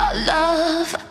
your love.